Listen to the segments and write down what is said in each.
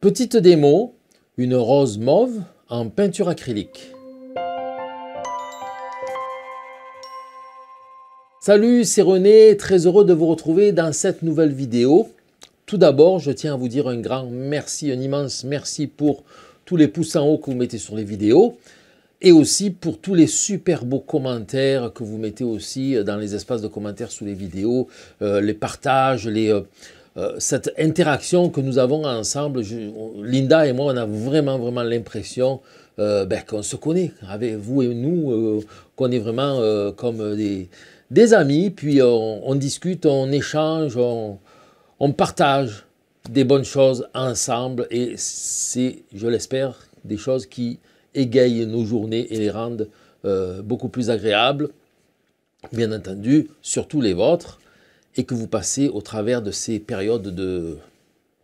Petite démo, une rose mauve en peinture acrylique. Salut, c'est René, très heureux de vous retrouver dans cette nouvelle vidéo. Tout d'abord, je tiens à vous dire un grand merci, un immense merci pour tous les pouces en haut que vous mettez sur les vidéos et aussi pour tous les super beaux commentaires que vous mettez aussi dans les espaces de commentaires sous les vidéos, euh, les partages, les, euh, euh, cette interaction que nous avons ensemble. Linda et moi, on a vraiment, vraiment l'impression ben, qu'on se connaît avec vous et nous, qu'on est vraiment comme des, amis, puis on, discute, on échange, on, on partage des bonnes choses ensemble. Et c'est, je l'espère, des choses qui égayent nos journées et les rendent euh, beaucoup plus agréables, bien entendu, surtout les vôtres, et que vous passez au travers de ces périodes de,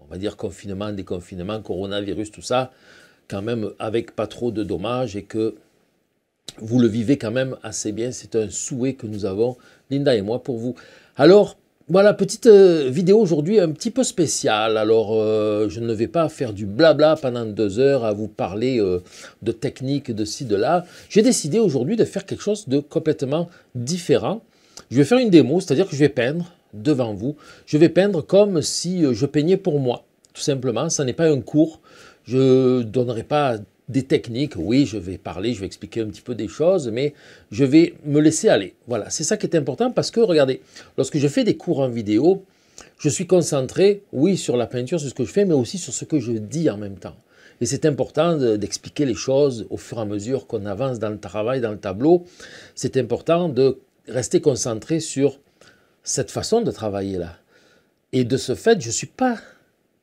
on va dire, confinement, déconfinement, coronavirus, tout ça, quand même avec pas trop de dommages et que vous le vivez quand même assez bien. C'est un souhait que nous avons, Linda et moi, pour vous. Alors, voilà, petite euh, vidéo aujourd'hui un petit peu spéciale. Alors, euh, je ne vais pas faire du blabla pendant deux heures à vous parler euh, de technique, de ci, de là. J'ai décidé aujourd'hui de faire quelque chose de complètement différent. Je vais faire une démo, c'est-à-dire que je vais peindre devant vous. Je vais peindre comme si je peignais pour moi, tout simplement. Ce n'est pas un cours. Je ne donnerai pas des techniques, oui, je vais parler, je vais expliquer un petit peu des choses, mais je vais me laisser aller. Voilà, c'est ça qui est important parce que, regardez, lorsque je fais des cours en vidéo, je suis concentré, oui, sur la peinture, sur ce que je fais, mais aussi sur ce que je dis en même temps. Et c'est important d'expliquer les choses au fur et à mesure qu'on avance dans le travail, dans le tableau. C'est important de rester concentré sur cette façon de travailler là. Et de ce fait, je ne suis pas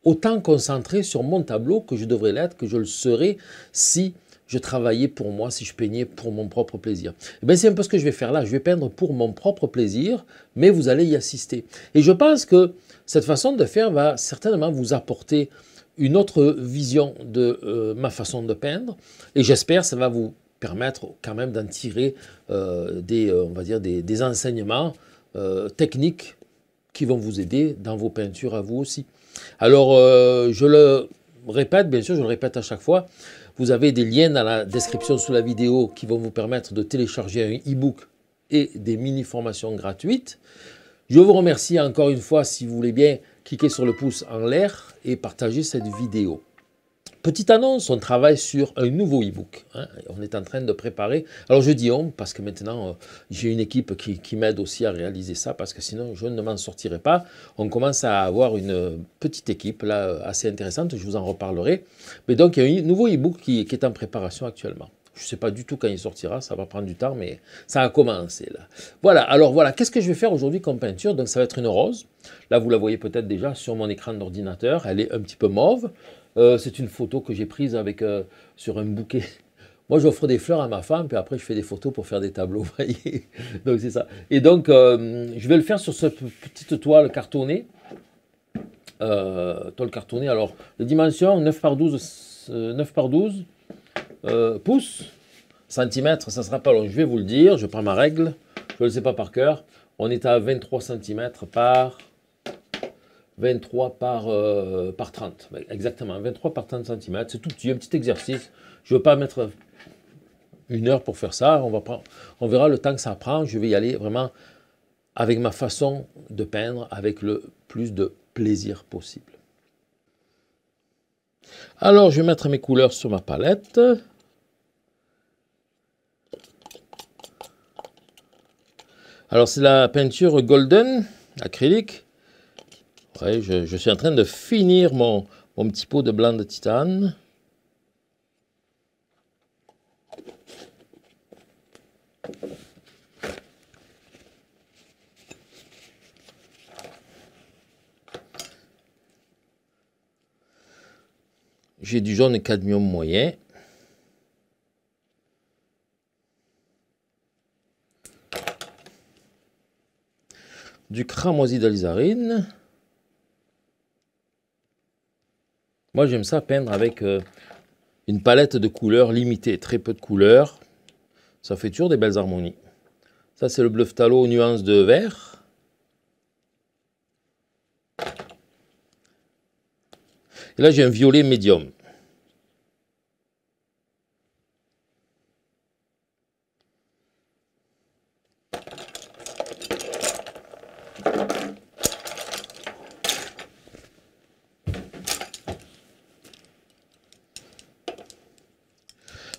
autant concentré sur mon tableau que je devrais l'être, que je le serais si je travaillais pour moi, si je peignais pour mon propre plaisir. Eh c'est un peu ce que je vais faire là. Je vais peindre pour mon propre plaisir, mais vous allez y assister. Et je pense que cette façon de faire va certainement vous apporter une autre vision de euh, ma façon de peindre. Et j'espère ça va vous permettre quand même d'en tirer euh, des, euh, on va dire des enseignements techniques qui vont vous aider dans vos peintures à vous aussi. Alors, euh, je le répète, bien sûr, je le répète à chaque fois, vous avez des liens dans la description sous la vidéo qui vont vous permettre de télécharger un e-book et des mini-formations gratuites. Je vous remercie encore une fois, si vous voulez bien, cliquer sur le pouce en l'air et partager cette vidéo. Petite annonce, on travaille sur un nouveau e-book. Hein. On est en train de préparer. Alors je dis on parce que maintenant euh, j'ai une équipe qui, m'aide aussi à réaliser ça parce que sinon je ne m'en sortirai pas. On commence à avoir une petite équipe là assez intéressante, je vous en reparlerai. Mais donc il y a un nouveau e-book qui, est en préparation actuellement. Je ne sais pas du tout quand il sortira, ça va prendre du temps, mais ça a commencé là. Voilà, alors voilà, qu'est-ce que je vais faire aujourd'hui comme peinture? Donc ça va être une rose. Là, vous la voyez peut-être déjà sur mon écran d'ordinateur. Elle est un petit peu mauve. Euh, c'est une photo que j'ai prise avec, euh, sur un bouquet. Moi, j'offre des fleurs à ma femme, puis après, je fais des photos pour faire des tableaux, voyez. Donc, c'est ça. Et donc, euh, je vais le faire sur cette petite toile cartonnée. toile cartonnée. Alors, les dimensions, 9 par 12, 9 par 12 pouces, centimètres, ça ne sera pas long. Je vais vous le dire, je prends ma règle, je ne le sais pas par cœur. On est à 23 cm par 23 par, euh, par 30. Exactement, 23 par 30 cm. C'est tout petit, un petit exercice. Je ne veux pas mettre une heure pour faire ça. On, va on verra le temps que ça prend. Je vais y aller vraiment avec ma façon de peindre, avec le plus de plaisir possible. Alors, je vais mettre mes couleurs sur ma palette. Alors, c'est la peinture golden acrylique je, suis en train de finir mon, petit pot de blanc de titane. J'ai du jaune cadmium moyen. Du cramoisi d'alizarine. Moi, j'aime ça peindre avec euh, une palette de couleurs limitée, très peu de couleurs. Ça fait toujours des belles harmonies. Ça, c'est le bluff talot nuance de vert. Et là, j'ai un violet médium.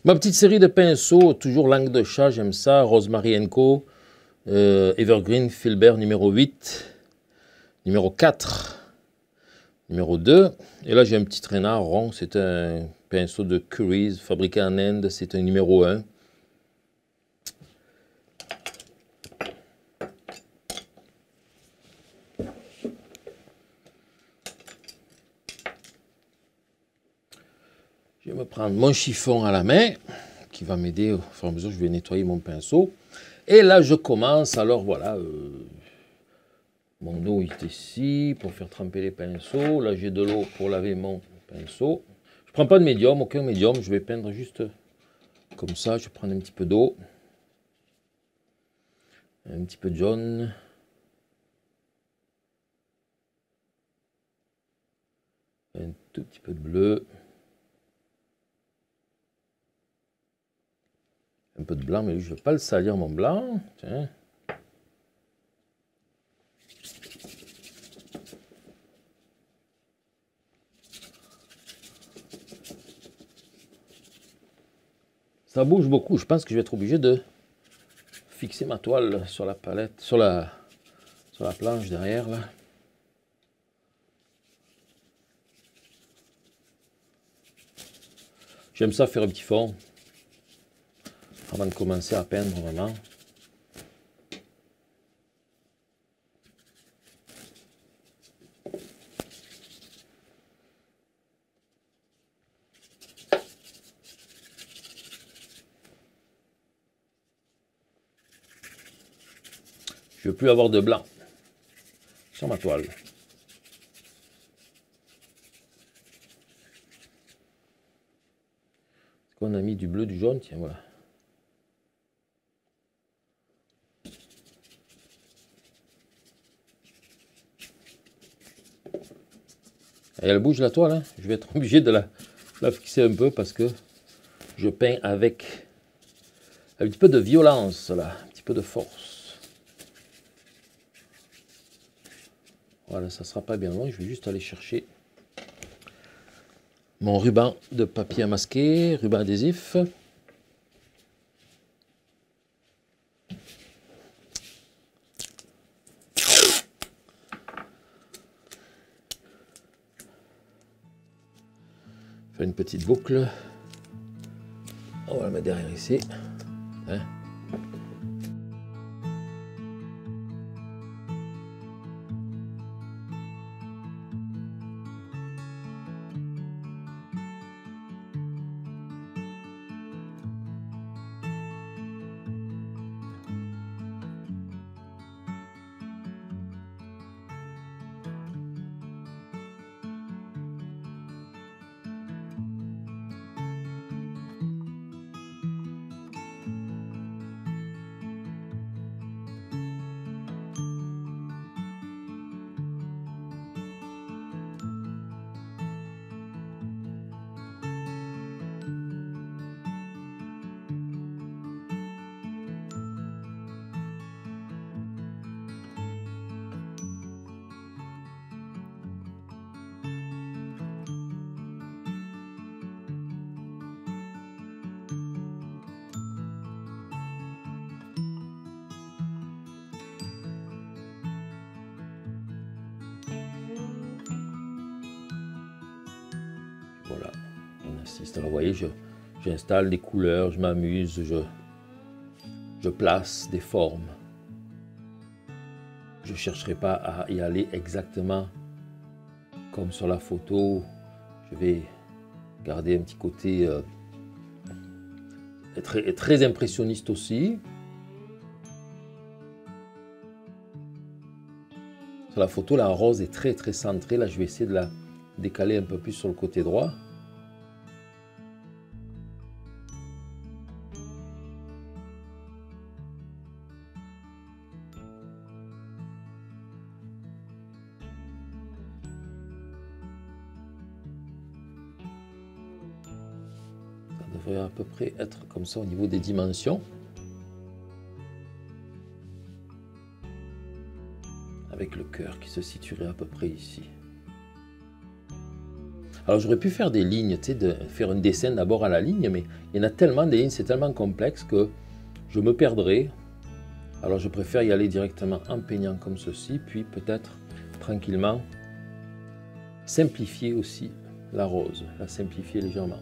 Ma petite série de pinceaux, toujours langue de chat, j'aime ça. Rosemary Co. Euh, Evergreen Filbert numéro 8. Numéro 4. Numéro 2. Et là, j'ai un petit traînard rond. C'est un pinceau de Curies fabriqué en Inde. C'est un numéro 1. Prendre mon chiffon à la main, qui va m'aider au fur et à mesure je vais nettoyer mon pinceau. Et là, je commence. Alors voilà, euh, mon eau est ici pour faire tremper les pinceaux. Là, j'ai de l'eau pour laver mon pinceau. Je prends pas de médium, aucun médium. Je vais peindre juste comme ça. Je prendre un petit peu d'eau. Un petit peu de jaune. Un tout petit peu de bleu. Un peu de blanc, mais je ne vais pas le salir mon blanc. Ça bouge beaucoup. Je pense que je vais être obligé de fixer ma toile sur la palette, sur la, sur la planche derrière là. J'aime ça faire un petit fond avant de commencer à peindre vraiment. Je ne veux plus avoir de blanc sur ma toile. On a mis du bleu, du jaune, tiens voilà. Et elle bouge la toile, hein. je vais être obligé de la, fixer un peu parce que je peins avec un petit peu de violence, là, un petit peu de force. Voilà, ça ne sera pas bien loin, je vais juste aller chercher mon ruban de papier à masquer, ruban adhésif. Petite boucle. On va la mettre derrière ici. Hein. Alors, vous voyez, j'installe des couleurs, je m'amuse, je, je place des formes. Je ne chercherai pas à y aller exactement comme sur la photo. Je vais garder un petit côté euh, très, très impressionniste aussi. Sur la photo, la rose est très très centrée. Là, je vais essayer de la décaler un peu plus sur le côté droit. Être comme ça au niveau des dimensions. Avec le cœur qui se situerait à peu près ici. Alors j'aurais pu faire des lignes, tu sais, de faire un dessin d'abord à la ligne, mais il y en a tellement des lignes, c'est tellement complexe que je me perdrais. Alors je préfère y aller directement en peignant comme ceci, puis peut-être tranquillement simplifier aussi la rose, la simplifier légèrement.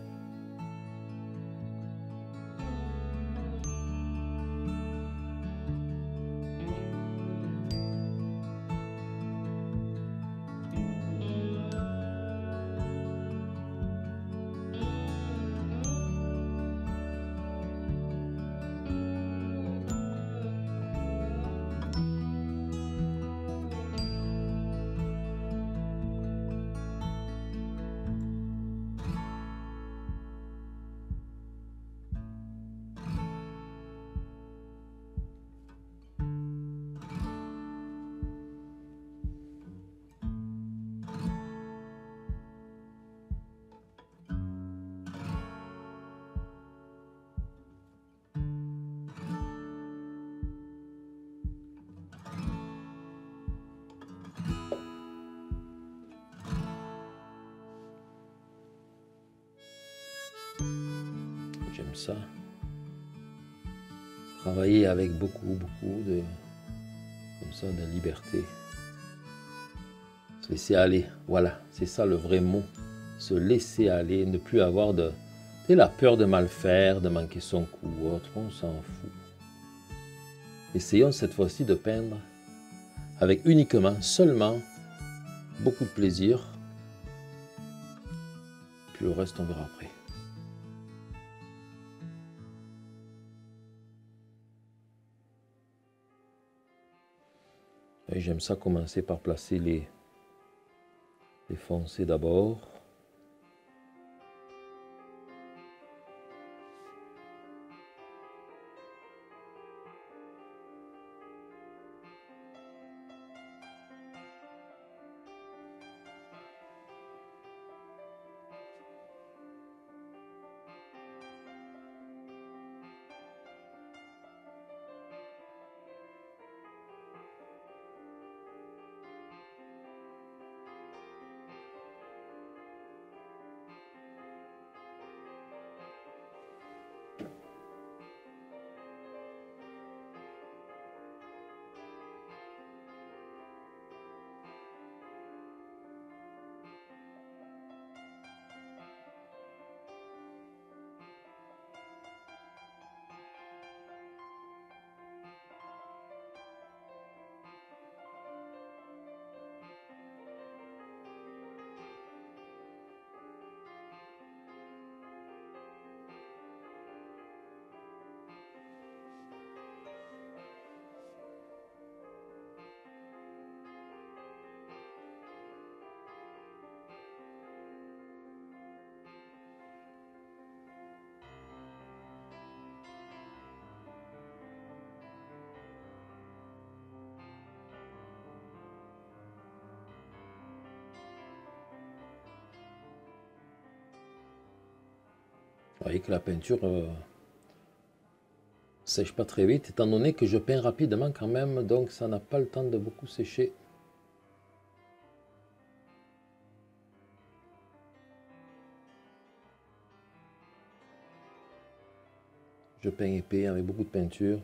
Aller. Voilà, c'est ça le vrai mot. Se laisser aller, ne plus avoir de, la peur de mal faire, de manquer son coup ou autre. On s'en fout. Essayons cette fois-ci de peindre avec uniquement, seulement, beaucoup de plaisir. Puis le reste, on verra après. J'aime ça commencer par placer les, les foncés d'abord. Vous voyez que la peinture euh, sèche pas très vite, étant donné que je peins rapidement quand même, donc ça n'a pas le temps de beaucoup sécher. Je peins épais avec beaucoup de peinture.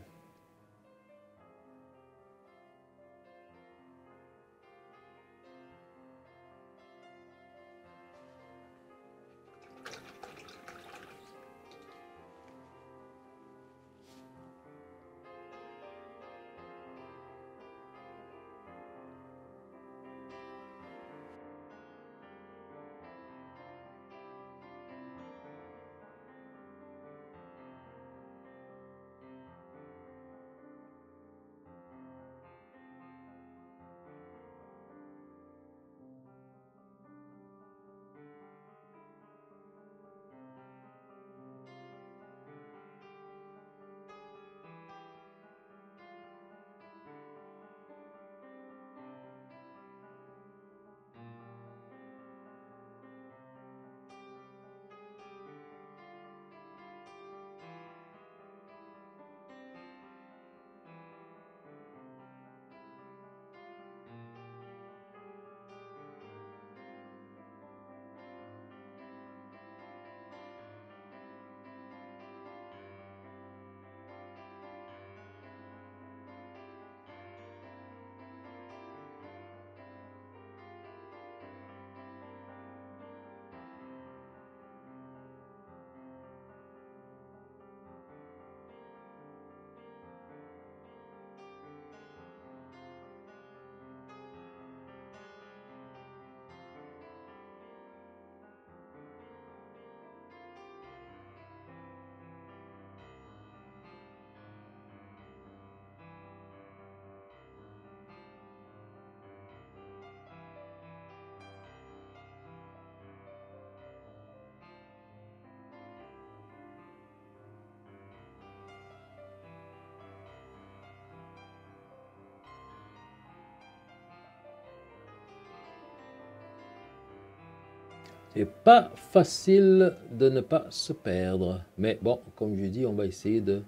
C'est pas facile de ne pas se perdre. Mais bon, comme je dis, on va essayer de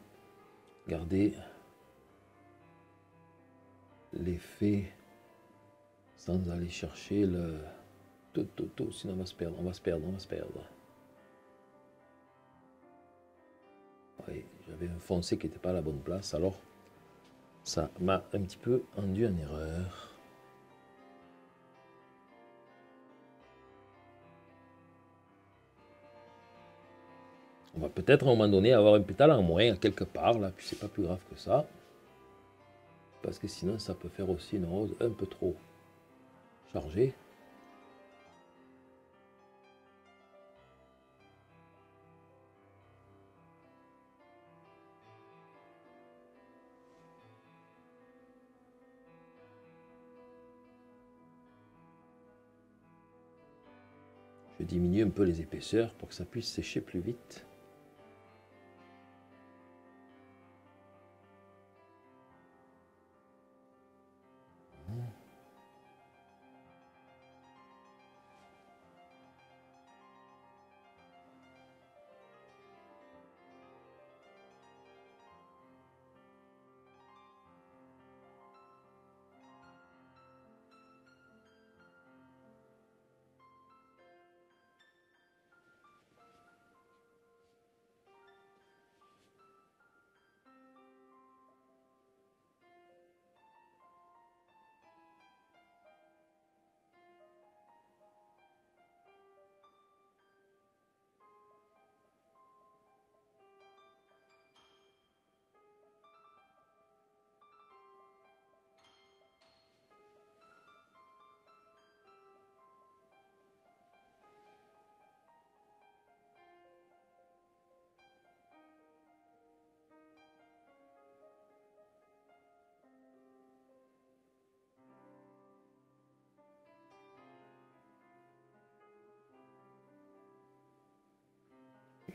garder l'effet sans aller chercher le tout, tout, tout. Sinon, on va se perdre, on va se perdre, on va se perdre. Oui, j'avais un foncé qui n'était pas à la bonne place, alors ça m'a un petit peu induit en erreur. On va peut-être à un moment donné avoir un pétale en moins quelque part, là, puis c'est pas plus grave que ça. Parce que sinon, ça peut faire aussi une rose un peu trop chargée. Je diminue un peu les épaisseurs pour que ça puisse sécher plus vite.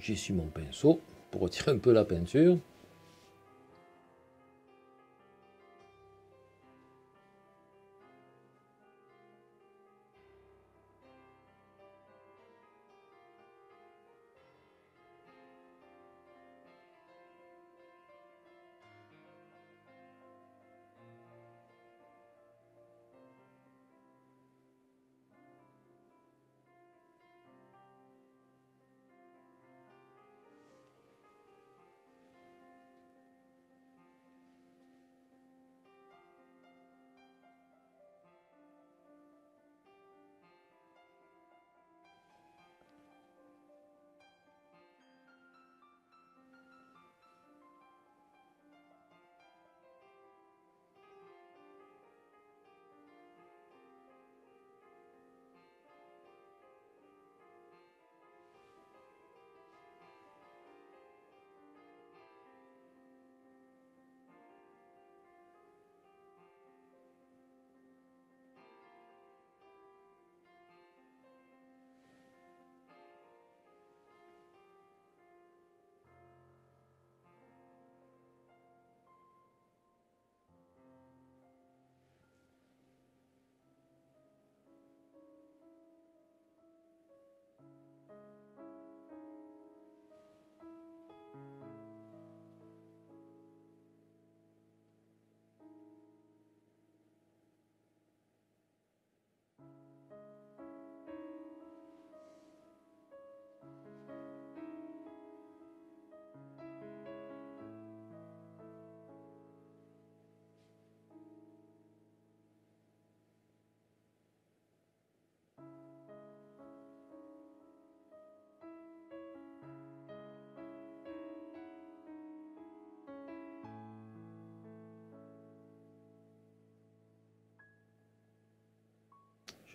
J'essuie mon pinceau pour retirer un peu la peinture.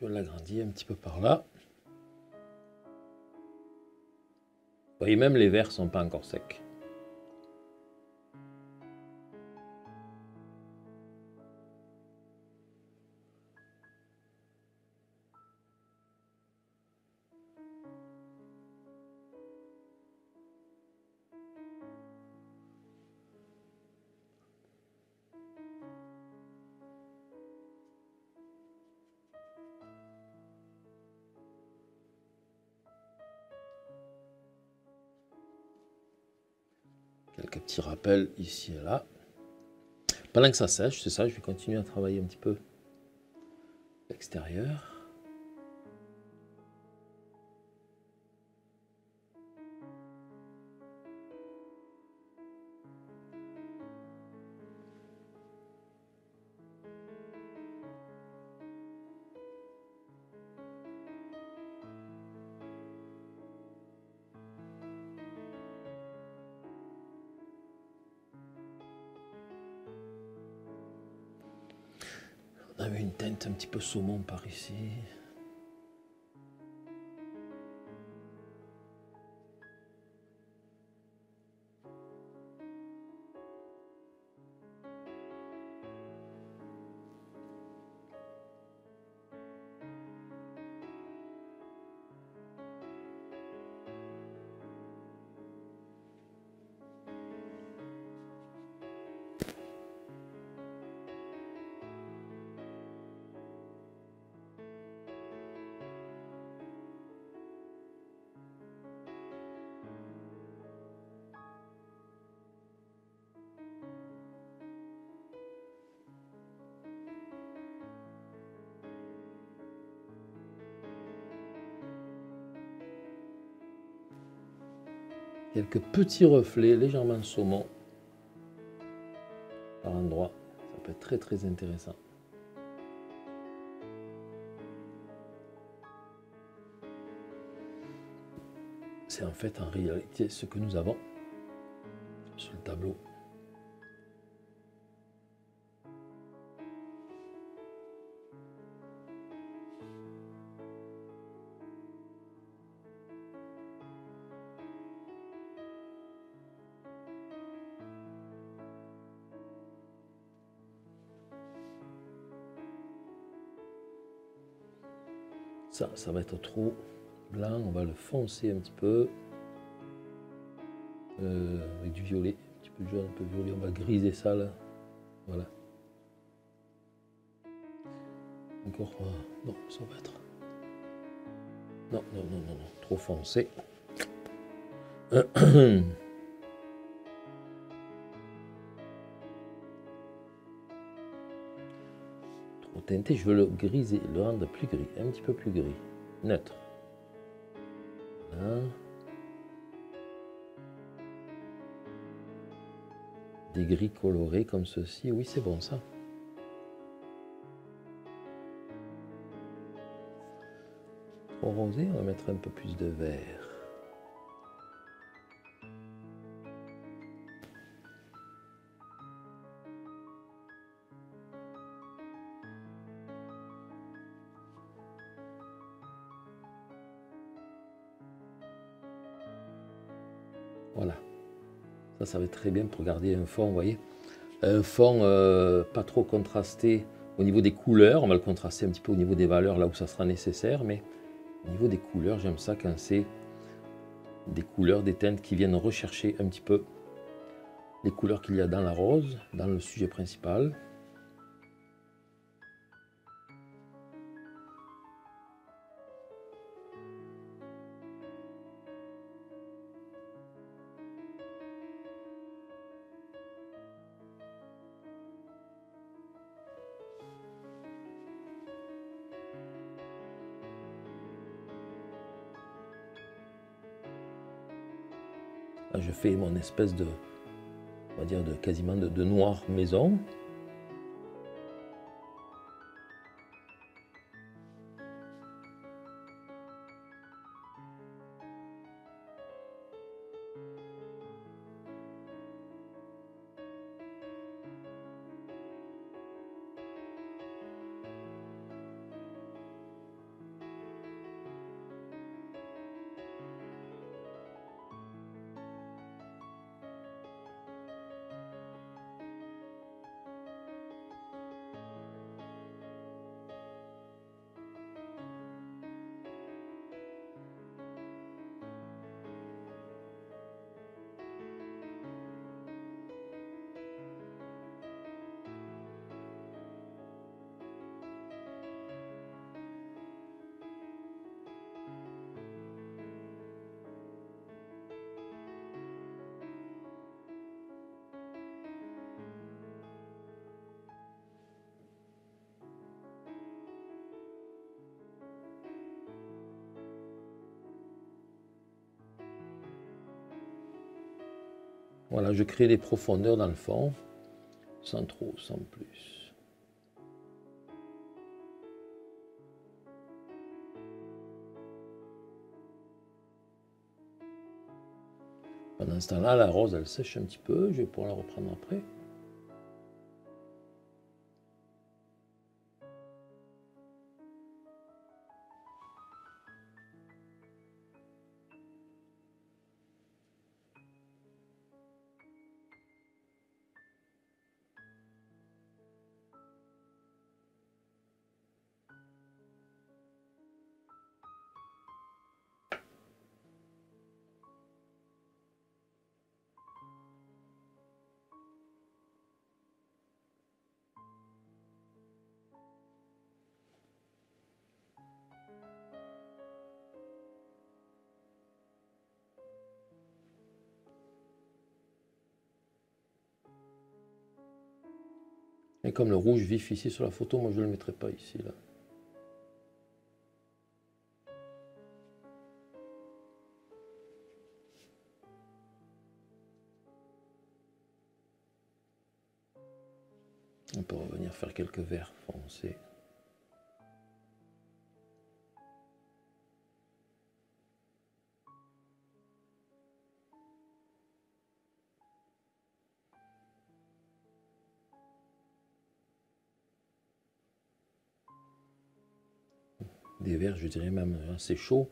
Je l'agrandis un petit peu par là. Vous voyez, même les verres sont pas encore secs. Quelques petits rappels ici et là. Pendant que ça sèche, c'est ça, je vais continuer à travailler un petit peu l'extérieur. Saumon par ici. Quelques petits reflets légèrement saumon par endroit. Ça peut être très très intéressant. C'est en fait en réalité ce que nous avons sur le tableau. Ça, va être trop blanc, on va le foncer un petit peu. Euh, avec du violet, un petit peu de jaune, un peu violet, on va griser ça là. Voilà. Encore, euh, non, ça va être. Non, non, non, non, non, trop foncé. je veux le griser, le rendre plus gris, un petit peu plus gris, neutre. Des gris colorés comme ceci, oui c'est bon ça. Pour rosé, on va mettre un peu plus de vert. Voilà. Ça, ça va très bien pour garder un fond, vous voyez. Un fond euh, pas trop contrasté au niveau des couleurs. On va le contraster un petit peu au niveau des valeurs, là où ça sera nécessaire. Mais au niveau des couleurs, j'aime ça quand c'est des couleurs, des teintes qui viennent rechercher un petit peu les couleurs qu'il y a dans la rose, dans le sujet principal. Je fais mon espèce de, on va dire, de quasiment de, de noir maison. Voilà, je crée les profondeurs dans le fond, sans trop, sans plus. Pendant ce temps-là, la rose, elle sèche un petit peu. Je vais pouvoir la reprendre après. Comme le rouge vif ici sur la photo, moi je ne le mettrai pas ici. là. On peut revenir faire quelques verts foncés. Des verts, je dirais même assez chauds.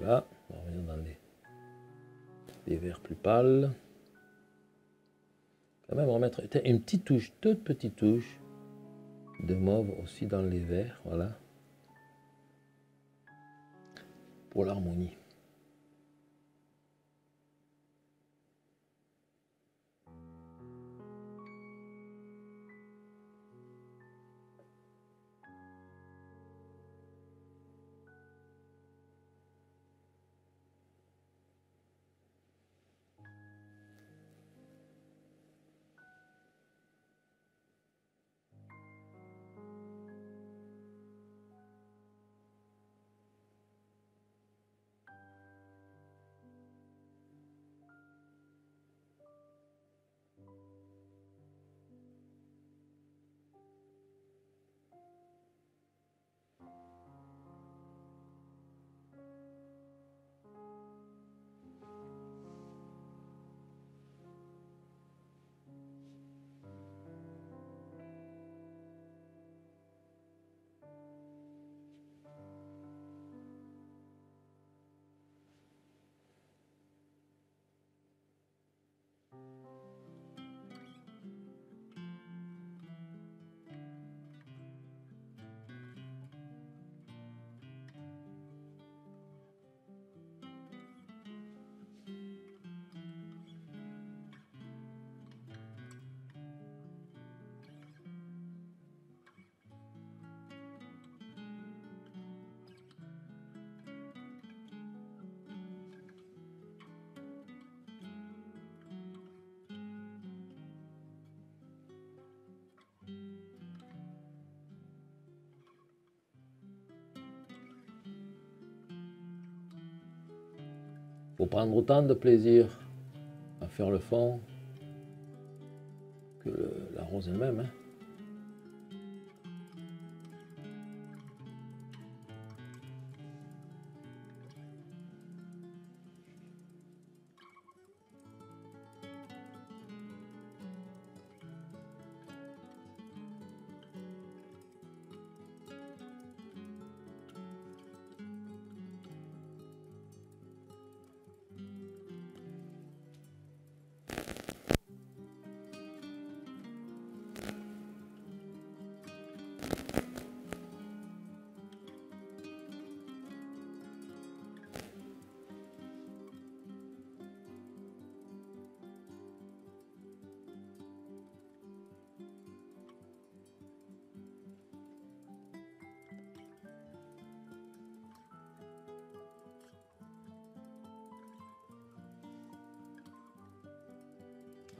Là. On va revenir dans les, les verts plus pâles. Quand même remettre une petite touche, toute petite touche de mauve aussi dans les verts. Voilà. Pour l'harmonie. Faut prendre autant de plaisir à faire le fond que la rose elle-même. hein.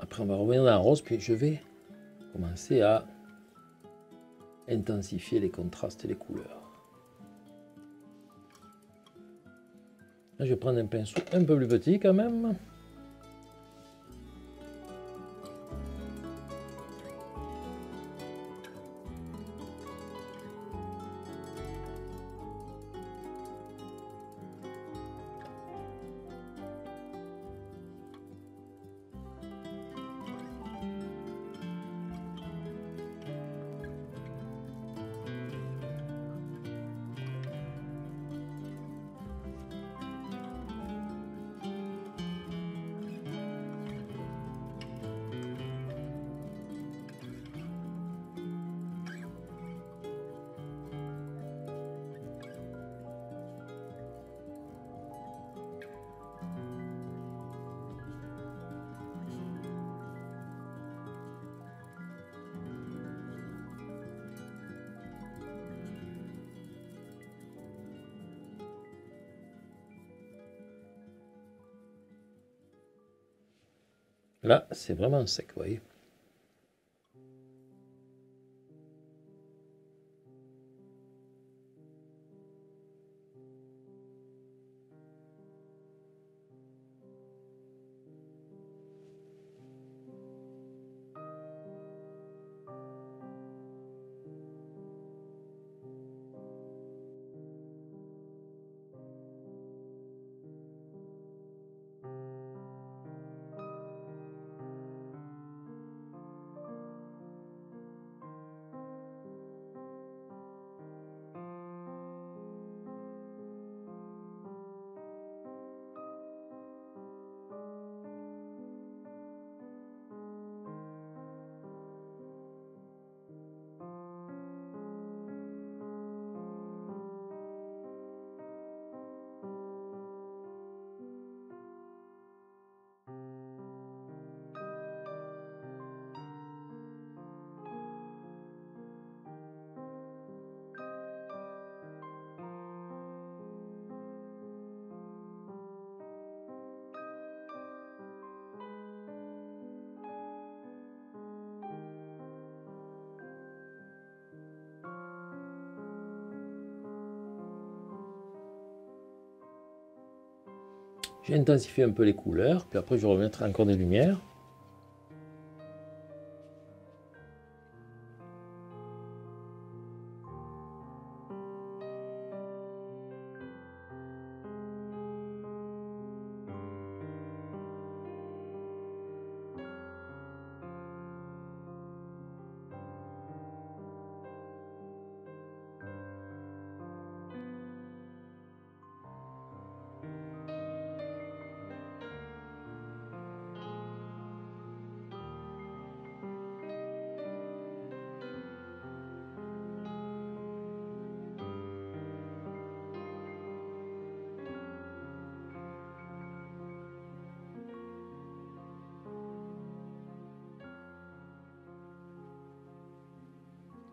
Après, on va revenir dans la rose, puis je vais commencer à intensifier les contrastes et les couleurs. Je vais prendre un pinceau un peu plus petit quand même. C'est vraiment sec, vous voyez. J'ai intensifié un peu les couleurs, puis après je vais remettre encore des lumières.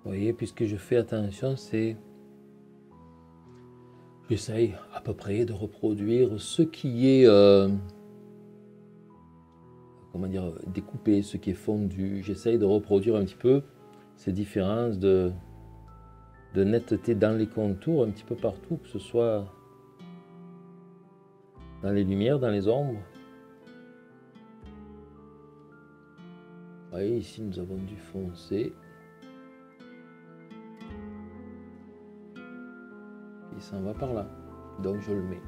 Voyez, puisque je fais attention, c'est... J'essaye à peu près de reproduire ce qui est... Euh, comment dire Découpé, ce qui est fondu. J'essaye de reproduire un petit peu ces différences de, de netteté dans les contours, un petit peu partout, que ce soit dans les lumières, dans les ombres. Vous voyez, ici nous avons du foncé. Ça va par là. Donc je le mets.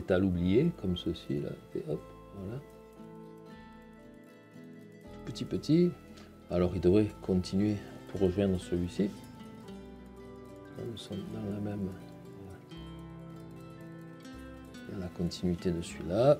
Pétales oubliés, comme ceci, là, et hop, voilà. Petit petit. Alors il devrait continuer pour rejoindre celui-ci. Nous sommes dans la même. la continuité de celui-là.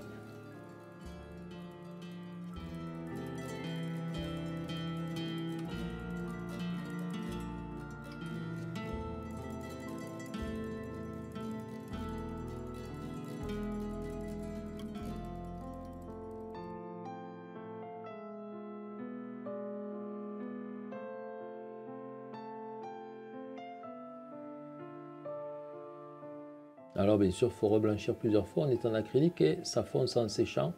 Bien sûr, il faut reblanchir plusieurs fois. On est en acrylique et ça fonce en séchant.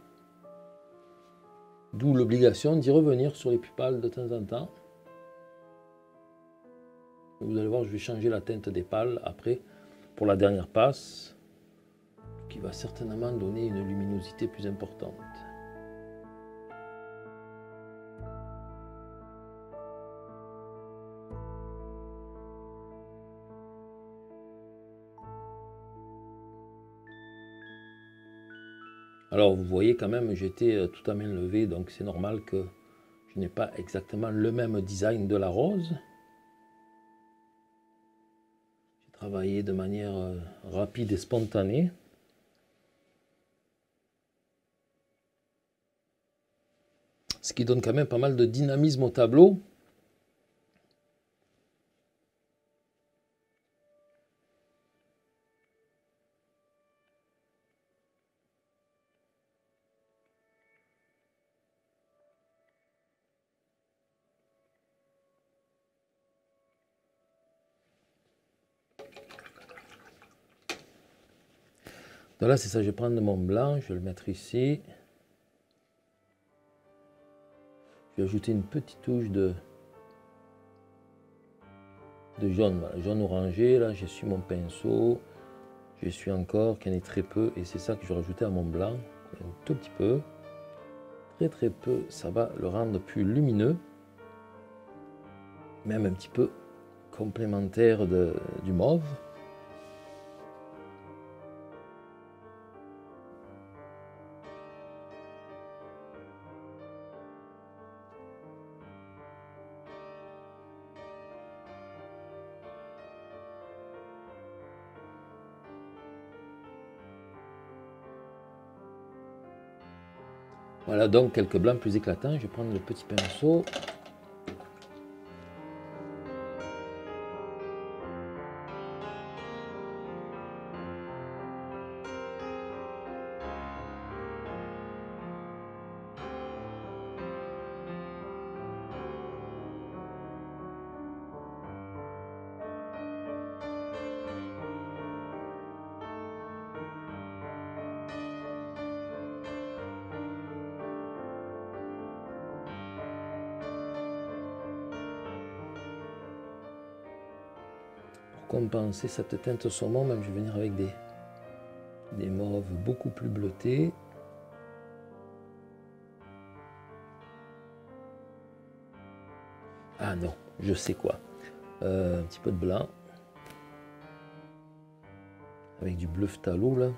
D'où l'obligation d'y revenir sur les pupales de temps en temps. Vous allez voir, je vais changer la teinte des pales après pour la dernière passe, qui va certainement donner une luminosité plus importante. Alors vous voyez quand même, j'étais euh, tout à main levée, donc c'est normal que je n'ai pas exactement le même design de la rose. J'ai travaillé de manière euh, rapide et spontanée. Ce qui donne quand même pas mal de dynamisme au tableau. Donc là, c'est ça, je vais prendre mon blanc, je vais le mettre ici. Je vais ajouter une petite touche de, jaune, jaune orangé. Là, je suis mon pinceau. Je suis encore, qu'il y en ait très peu, et c'est ça que je vais rajouter à mon blanc. Un tout petit peu. Très très peu, ça va le rendre plus lumineux. Même un petit peu complémentaire du mauve. Donc quelques blancs plus éclatants. Je vais prendre le petit pinceau. Compenser cette teinte saumon, même je vais venir avec des, des mauves beaucoup plus bleutés. Ah non, je sais quoi. Euh, un petit peu de blanc. Avec du bleu phthalo là.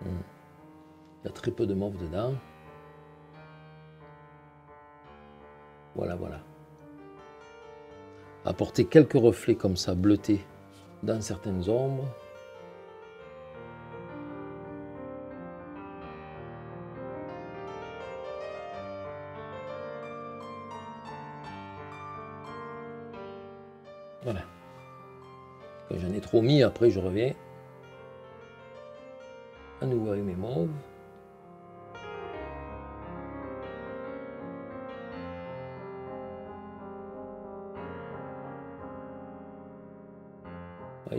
Hmm. Il y a très peu de mauve dedans. Voilà, voilà. Apporter quelques reflets comme ça, bleutés dans certaines ombres. Voilà. Quand j'en ai trop mis, après je reviens à nouveau avec mes mauves.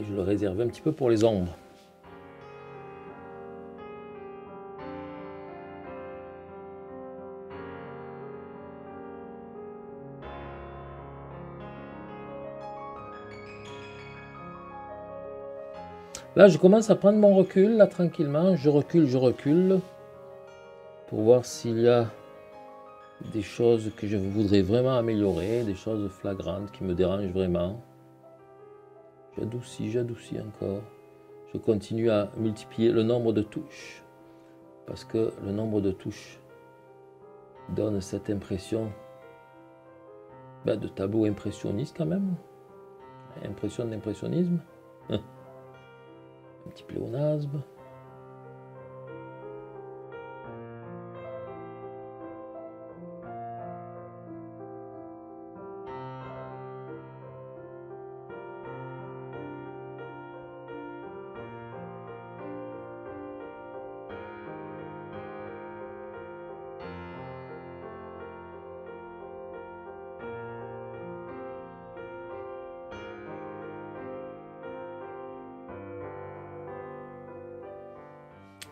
Je le réserve un petit peu pour les ombres. Là, je commence à prendre mon recul, là, tranquillement. Je recule, je recule. Pour voir s'il y a des choses que je voudrais vraiment améliorer, des choses flagrantes qui me dérangent vraiment. J'adoucis, j'adoucis encore. Je continue à multiplier le nombre de touches. Parce que le nombre de touches donne cette impression ben, de tableau impressionniste quand même. Impression d'impressionnisme. Un petit pléonasme.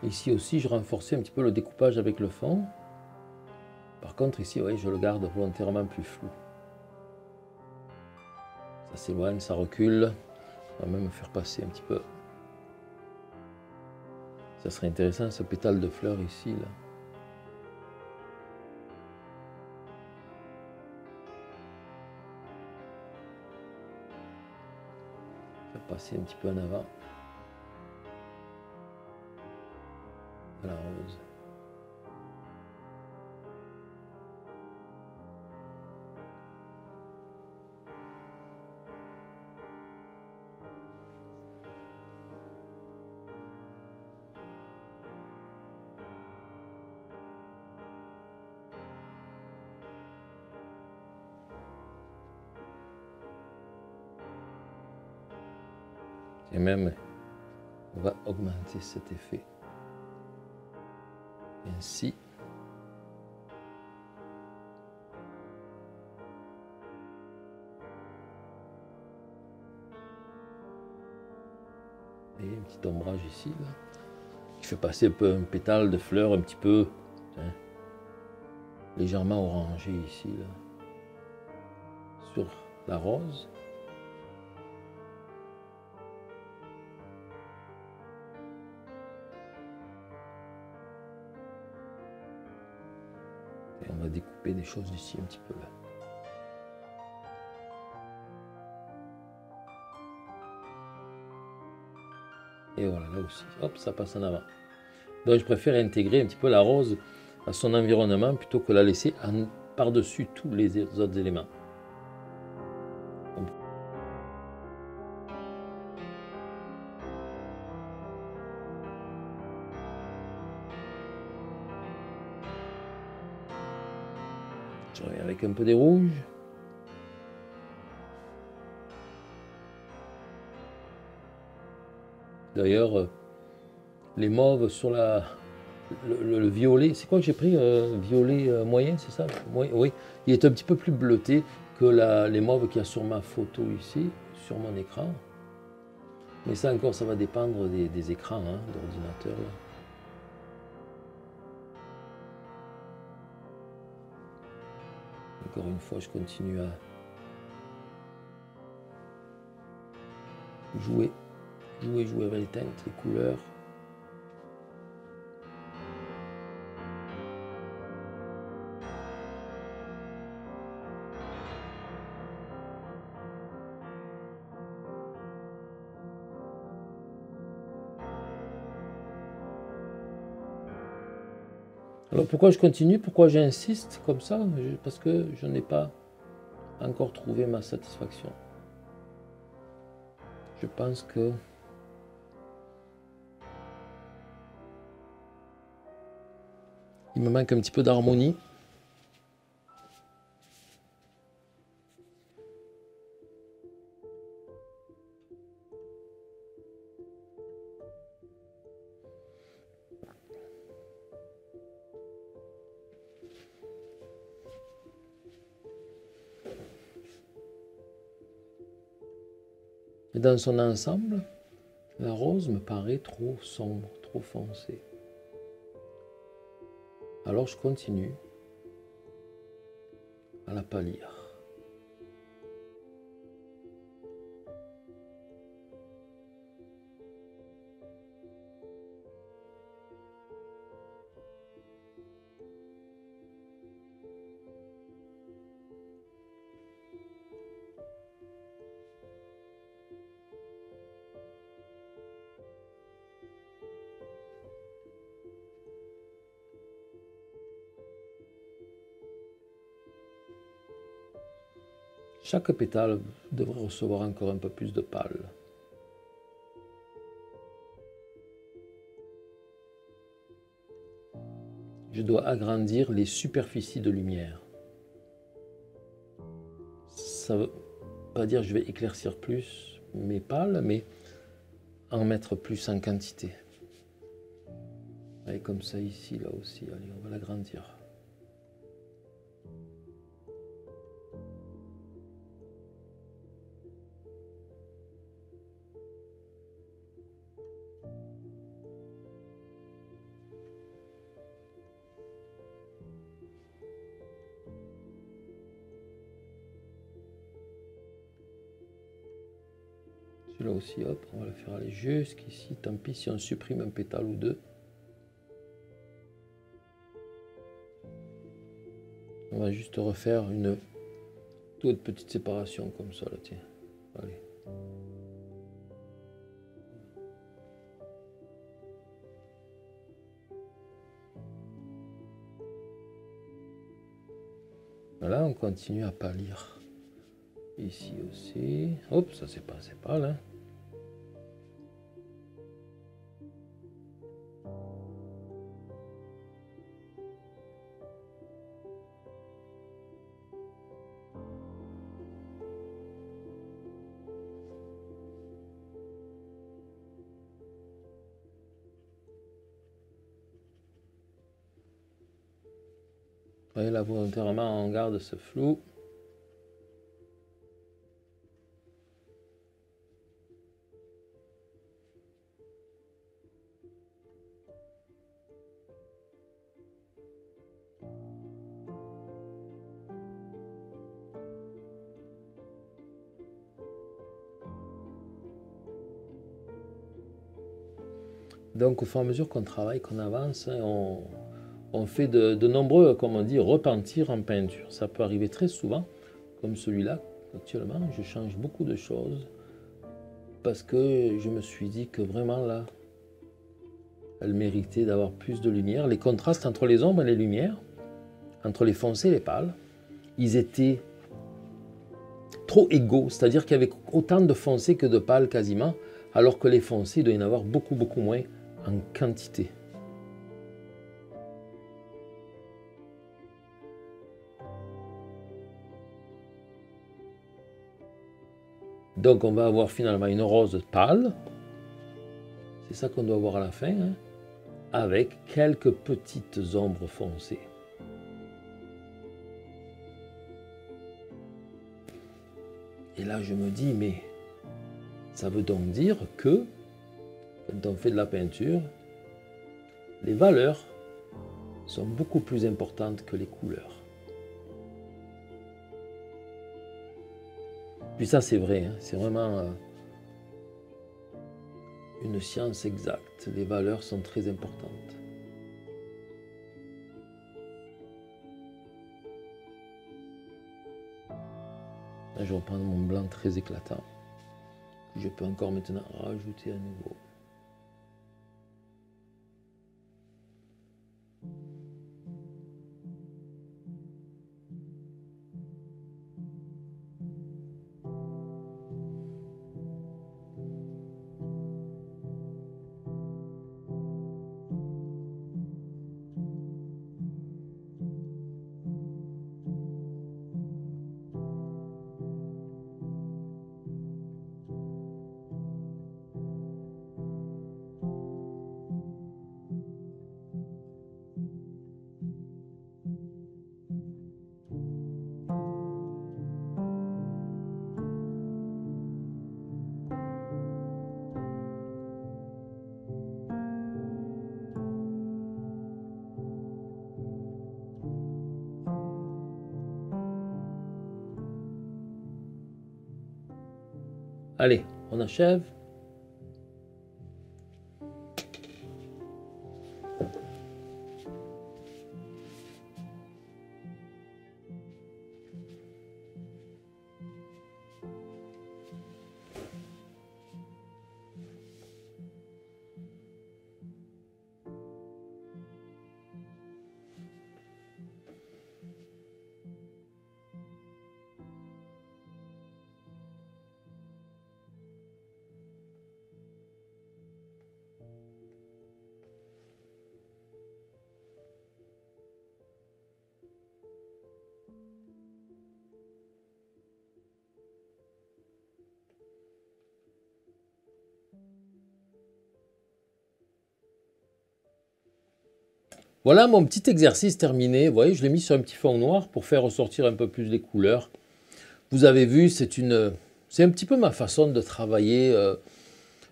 Ici aussi, je renforçais un petit peu le découpage avec le fond. Par contre, ici, oui, je le garde volontairement plus flou. Ça s'éloigne, ça recule. On va même faire passer un petit peu. Ça serait intéressant, ce pétale de fleurs ici, là. Faire passer un petit peu en avant. Même, on va augmenter cet effet. Ainsi. Et un petit ombrage ici, là, qui fait passer un peu un pétale de fleurs un petit peu hein, légèrement orangé ici, là, sur la rose. Découper des choses ici un petit peu là. Et voilà, là aussi, hop, ça passe en avant. Donc je préfère intégrer un petit peu la rose à son environnement plutôt que la laisser par-dessus tous les autres éléments. Avec un peu des rouges. D'ailleurs, euh, les mauves sur la, le, violet, c'est quoi que j'ai pris euh, Violet euh, moyen, c'est ça? Oui, il est un petit peu plus bleuté que la, les mauves qu'il y a sur ma photo ici, sur mon écran. Mais ça encore, ça va dépendre des, écrans hein, d'ordinateur. Encore une fois, je continue à jouer, jouer, jouer avec les teintes, les couleurs. Alors pourquoi je continue? Pourquoi j'insiste comme ça? Parce que je n'ai pas encore trouvé ma satisfaction. Je pense que il me manque un petit peu d'harmonie. Dans son ensemble, la rose me paraît trop sombre, trop foncée. Alors je continue à la pâlir. Chaque pétale devrait recevoir encore un peu plus de pâle. Je dois agrandir les superficies de lumière. Ça veut pas dire que je vais éclaircir plus mes pâles, mais en mettre plus en quantité. Et comme ça ici, là aussi, allez, on va l'agrandir. Celui-là aussi, hop, on va le faire aller jusqu'ici. Tant pis si on supprime un pétale ou deux. On va juste refaire une toute petite séparation comme ça, là, tiens. Allez. Voilà, on continue à pâlir. Ici aussi. Hop, ça c'est pas, c'est pas là. On garde ce flou. Donc au fur et à mesure qu'on travaille, qu'on avance, hein, on, on fait de, nombreux, comme on dit, repentirs en peinture. Ça peut arriver très souvent, comme celui-là. Actuellement, je change beaucoup de choses parce que je me suis dit que vraiment là, elle méritait d'avoir plus de lumière. Les contrastes entre les ombres et les lumières, entre les foncés et les pâles, ils étaient trop égaux, c'est-à-dire qu'il y avait autant de foncés que de pâles quasiment, alors que les foncés, il doit y en avoir beaucoup, beaucoup moins en quantité. Donc on va avoir finalement une rose pâle. C'est ça qu'on doit voir à la fin, hein, avec quelques petites ombres foncées. Et là je me dis, mais ça veut donc dire que quand on fait de la peinture, les valeurs sont beaucoup plus importantes que les couleurs. Puis ça, c'est vrai, hein. c'est vraiment euh, une science exacte. Les valeurs sont très importantes. Là, je vais reprendre mon blanc très éclatant. Je peux encore maintenant rajouter à nouveau. Allez, on achève. Voilà mon petit exercice terminé. Vous voyez, je l'ai mis sur un petit fond noir pour faire ressortir un peu plus les couleurs. Vous avez vu, c'est une, c'est un petit peu ma façon de travailler euh,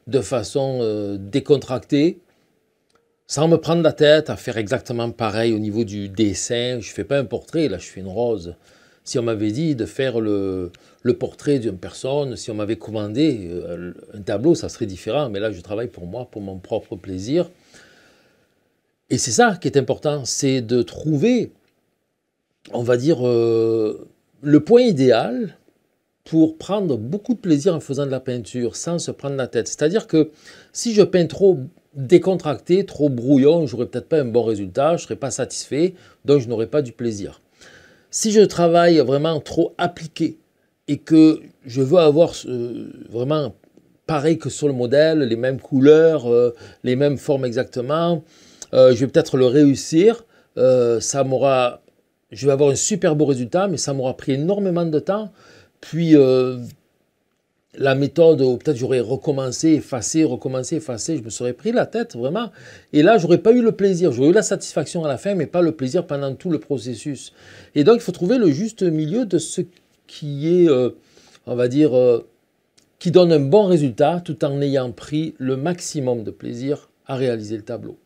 de façon euh, décontractée, sans me prendre la tête à faire exactement pareil au niveau du dessin. Je ne fais pas un portrait, là je fais une rose. Si on m'avait dit de faire le, portrait d'une personne, si on m'avait commandé euh, un tableau, ça serait différent. Mais là, je travaille pour moi, pour mon propre plaisir. Et c'est ça qui est important, c'est de trouver, on va dire, euh, le point idéal pour prendre beaucoup de plaisir en faisant de la peinture sans se prendre la tête. C'est-à-dire que si je peins trop décontracté, trop brouillon, je n'aurai peut-être pas un bon résultat, je ne serai pas satisfait, donc je n'aurai pas du plaisir. Si je travaille vraiment trop appliqué et que je veux avoir vraiment pareil que sur le modèle, les mêmes couleurs, euh, les mêmes formes exactement, euh, je vais peut-être le réussir. Euh, ça m'aura, je vais avoir un super beau résultat, mais ça m'aura pris énormément de temps. Puis la méthode peut-être j'aurais recommencé, effacé, recommencé, effacé, je me serais pris la tête vraiment. Et là, j'aurais pas eu le plaisir. J'aurais eu la satisfaction à la fin, mais pas le plaisir pendant tout le processus. Et donc, il faut trouver le juste milieu de ce qui est, euh, on va dire, euh, qui donne un bon résultat tout en ayant pris le maximum de plaisir à réaliser le tableau.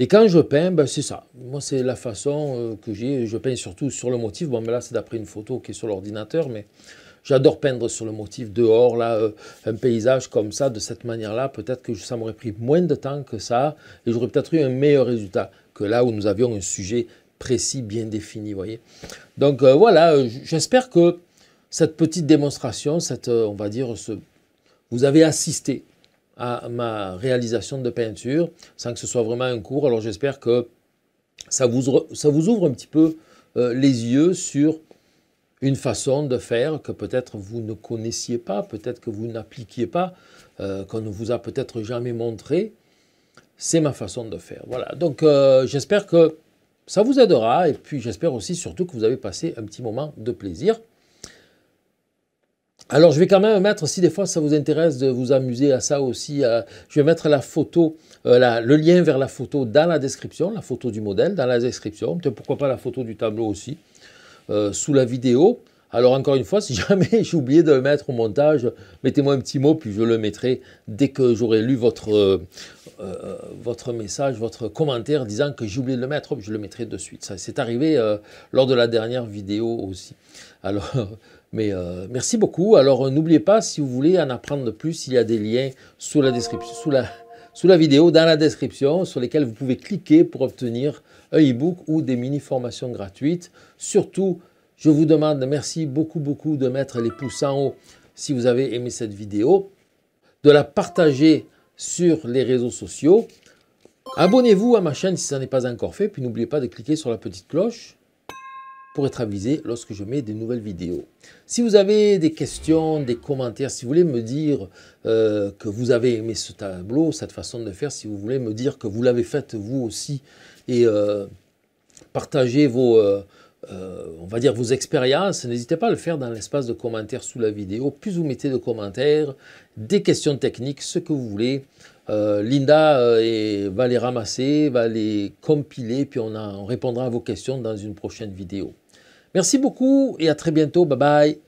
Et quand je peins, ben c'est ça. Moi, c'est la façon euh, que j'ai. Je peins surtout sur le motif. Bon, mais là, c'est d'après une photo qui est sur l'ordinateur, mais J'adore peindre sur le motif dehors, là, euh, un paysage comme ça, de cette manière-là. Peut-être que ça m'aurait pris moins de temps que ça et j'aurais peut-être eu un meilleur résultat que là où nous avions un sujet précis, bien défini, voyez. Donc euh, voilà, j'espère que cette petite démonstration, cette, on va dire, ce, vous avez assisté à ma réalisation de peinture sans que ce soit vraiment un cours. Alors j'espère que ça vous, ouvre un petit peu les yeux sur une façon de faire que peut-être vous ne connaissiez pas, peut-être que vous n'appliquiez pas, euh, qu'on ne vous a peut-être jamais montré. C'est ma façon de faire. Voilà. Donc euh, j'espère que ça vous aidera et puis j'espère aussi surtout que vous avez passé un petit moment de plaisir. Alors je vais quand même mettre, si des fois ça vous intéresse de vous amuser à ça aussi, euh, je vais mettre la photo, le lien vers la photo dans la description, la photo du modèle dans la description, pourquoi pas la photo du tableau aussi. Euh, sous la vidéo. Alors encore une fois, si jamais j'ai oublié de le mettre au montage, mettez-moi un petit mot, puis je le mettrai dès que j'aurai lu votre, euh, euh, votre message, votre commentaire disant que j'ai oublié de le mettre, je le mettrai de suite. Ça c'est arrivé lors de la dernière vidéo aussi. Alors, mais merci beaucoup. Alors n'oubliez pas, si vous voulez en apprendre plus, il y a des liens sous la vidéo, dans la description, sur lesquels vous pouvez cliquer pour obtenir un e-book ou des mini-formations gratuites. Surtout, je vous demande, merci beaucoup, beaucoup de mettre les pouces en haut si vous avez aimé cette vidéo, de la partager sur les réseaux sociaux. Abonnez-vous à ma chaîne si ça n'est pas encore fait, puis n'oubliez pas de cliquer sur la petite cloche pour être avisé lorsque je mets des nouvelles vidéos. Si vous avez des questions, des commentaires, si vous voulez me dire euh, que vous avez aimé ce tableau, cette façon de faire, si vous voulez me dire que vous l'avez fait vous aussi et euh, partager vos, euh, on va dire vos expériences, n'hésitez pas à le faire dans l'espace de commentaires sous la vidéo. Plus vous mettez de commentaires, des questions techniques, ce que vous voulez. Linda va les ramasser, va les compiler, puis on répondra à vos questions dans une prochaine vidéo. Merci beaucoup et à très bientôt. Bye bye.